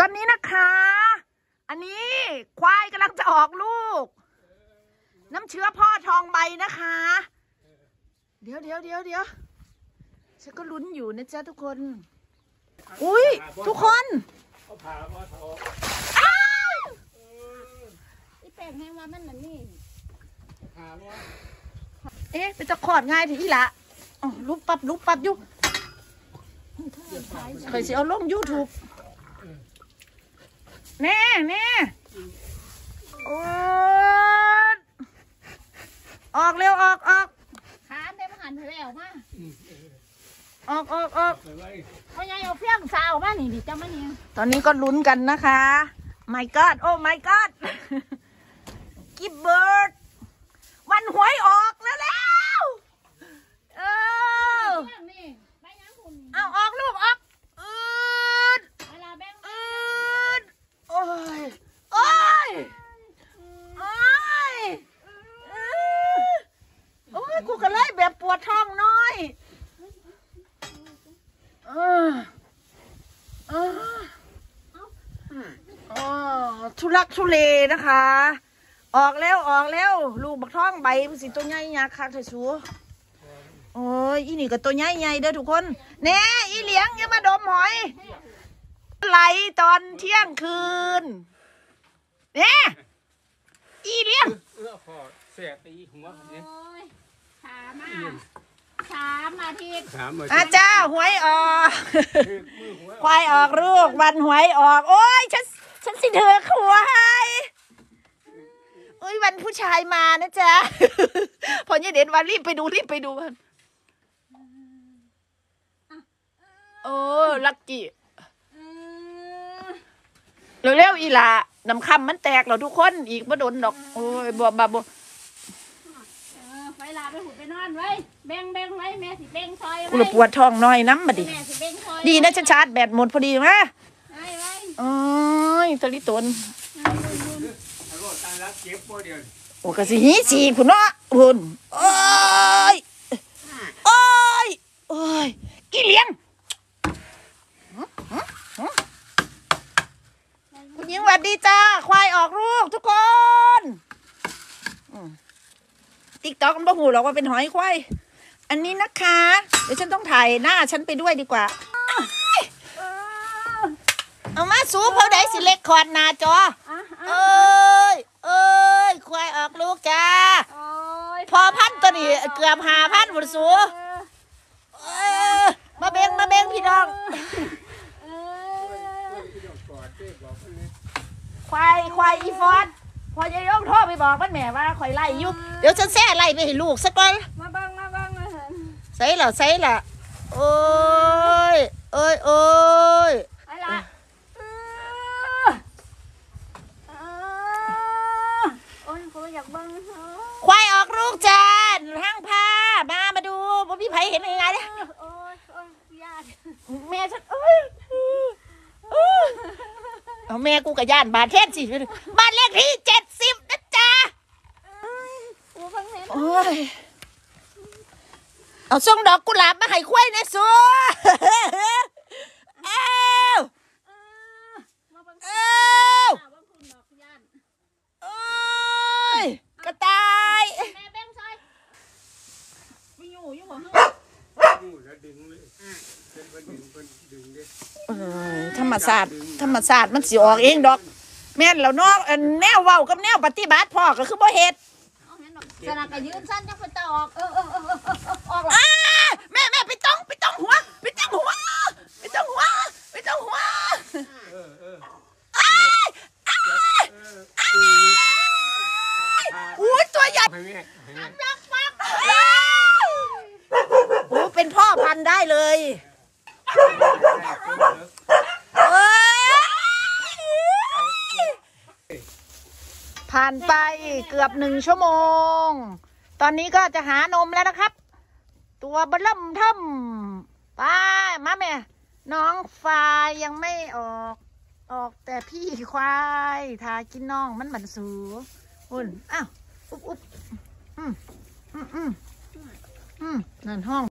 ตอนนี้นะคะ อันนี้ควายกำลังจะออกลูก น้ำเชื้อพ่อทองใบนะคะ เดี๋ยวเดี๋ยวเดี๋ยวเดี๋ยวฉันก็ลุ้นอยู่นะจ๊ะทุกคน อุ้ยทุกคนเอาผ่ามาถอดอ้าวอีแป้งแห้งว่ามันน่ะนี่ผ่ามาเอ๊ะเป็นจะขอดง่ายทีละอ๋อลุบปับลุบปับอยู่เคยสิเอาลงยูทูบ แน่แน่โอ้ยออกเร็วออกออกขาได้มาหันไปแล้วมาออกออกออกไปไว้พ่อใหญ่เอาเพียงสาวมานี่ดิเจ้ามานี่ตอนนี้ก็ลุ้นกันนะคะ my god โอ้ my god กิบเบิร์ดวันหวยออกแล้วแล้วเออ เพียงนี่ไปยังคุณ เอาออกลูกออกอืด เวลาแบ่ง อืดโอ้ยโอ้ยโอ้ยอืดโอ้ยกูก็เลยแบบปวดท้องน้อยเออเอออ๋อ ทุลักทุเลนะคะ ออกแล้วออกแล้วลูกบักท้องใบมันสิตัวใหญ่ยักษ์คักเถอะสูโอ้ยอีนี่ก็ตัวใหญ่ใหญ่ๆเด้อทุกคนแน่อีเหลียงอย่ามาดมหอยไหลตอนเที่ยงคืนเนี่ยอีเหลียงเออพอแสบตีหัวเนี่ยโอ้ยขามาสามอาทิตย์ถามมาอาจ้าหวยออกมือหัวควายออกลูกวันหวยออก โอ้ยฉัน ฉันสิเธอควายโอ้ยวันผู้ชายมานะจ๊ะ พอเนี่ยเด่นวันรีบไปดูรีบไปดูมันโอ้ลักกี้อืมเร็วๆอีหละน้ำคำมันแตกแล้วทุกคนอีกบ่โดนดอก โอ้ยบ่บ่บ่เออไปลาไปหุดไปนอนไว้แบ่งแบ่งไว้แม่สิแบ่งซอยกูไว้ละปวดท้องน้อยน้ำมาดิแม่สิแบ่งซอยดีนะฉันชาร์จแบตหมดพอดีมาไว้ไว้โอ้ยตะลิตนไอ้รถตายแล้วเก็บบ่เดียวโอ้กะสิหีสีพุ่นเนาะพุ่นโอ้ยโอ้ยโอ้ยกี่เลี้ยงคุณหญิงหวัดดีจ้า ควายออกลูกทุกคนติ๊กต็อกมันบ่หูหรอกว่าเป็นหอยควายอันนี้นะคะ เดี๋ยวฉันต้องถ่ายหน้าฉันไปด้วยดีกว่า เอามาสูบเขาได้สิเล็กคอร์ดหน้าจออะเออะ้ยเอ้ยควายออกลูกจ้าโอ้ยพอพันตัวนี้เกือบหาพันหมดสูเออเออมาเบงมาเบงพี่น้องเออที่ต้องกอดเจ๊บอกมันเนี่ยควายควายอีฟอนพอยายยงโทรไปบอกมันแหม่ว่าข่อยไล่อยุบเดี๋ยวฉันแซ่ไล่ไปให้ลูกสักก่อนมาเบังมาเบังมาเห็น ใส่ละใส่ละโอ้ยเอ้ยเอ้ย ไปละเออเออโอ้ยกูอยากเบังเออ ควายออกลูกจ้าห้างผ้ามามาดูบ่พี่ ไผเห็นยังไงเนี่ยโอ้ยโอ้ยญาติแม่ฉันเอ้ยเอ้ยเอาแม่กูกับย่านบาดเทศสิบ้านเลขที่เจ็ดสิบนะจ๊ะกูเพิ่งเห็นโอ้ยเอาส่งดอกกุหลาบมาให้ควายนะสัวเอ้า เออมาเบัง เอ้า เบังคุณดอกญาติ โอ้ยกระต่าย แม่แบ่งซอยไม่อยู่อยู่บ่ฮะ งูแล้วดึงเลยเป็นคนดึงคนดึงเด้เอ้ยธรรมศาสตร์ธรรมศาสตร์มันสิออกเองดอก แม่นแล้วเนอกอันแนวเว้ากับแนวปฏิบัติพ่อก็คือบ่เฮ็ดเอาเห็นดอกสนากระยืนสั้นจังเพิ่นจะออกเออเออเออเออเออออกละอ้าแม่แม่ไปต้องไปต้องหัวไปต้องหัวไปต้องหัวไปต้องหัวเออเอออ้ายอ้ายเออเอออุ้ยตัวใหญ่ ให้แม่ให้แม่อ้าวโอ้ เป็นพ่อพันธุ์ได้เลยเอ้ยผ่านไปเกือบหนึ่งชั่วโมง ตอนนี้ก็จะหานมแล้วนะครับ ตัวเบล่มท่มไปมาแม่ น้องฟายยังไม่ออก ออกแต่พี่ควายทากินน้องมันบันสูอุ่นอ้าว อุ๊บอุ๊บอืมอืมอืมอืมนั่นห้อง